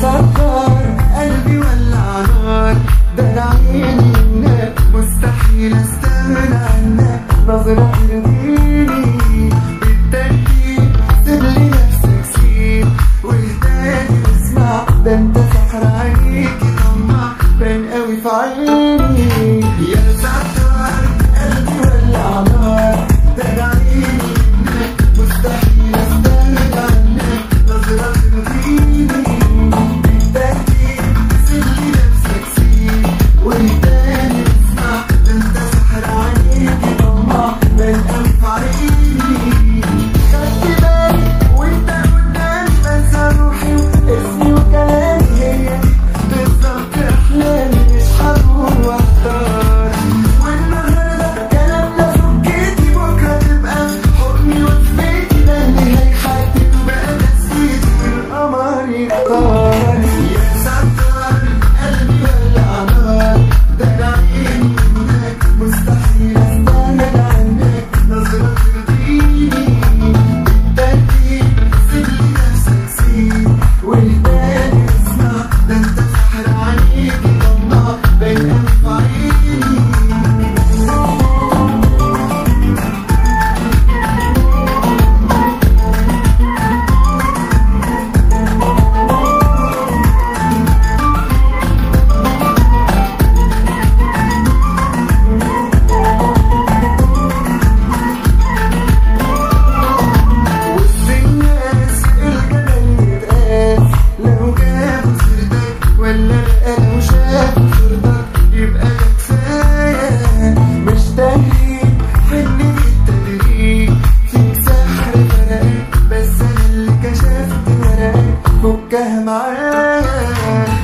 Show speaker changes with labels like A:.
A: سكر قلبي ولع نار. ده أنا عيني النار مستحيل استغنى عنك. نظرة Thank you. कहना है।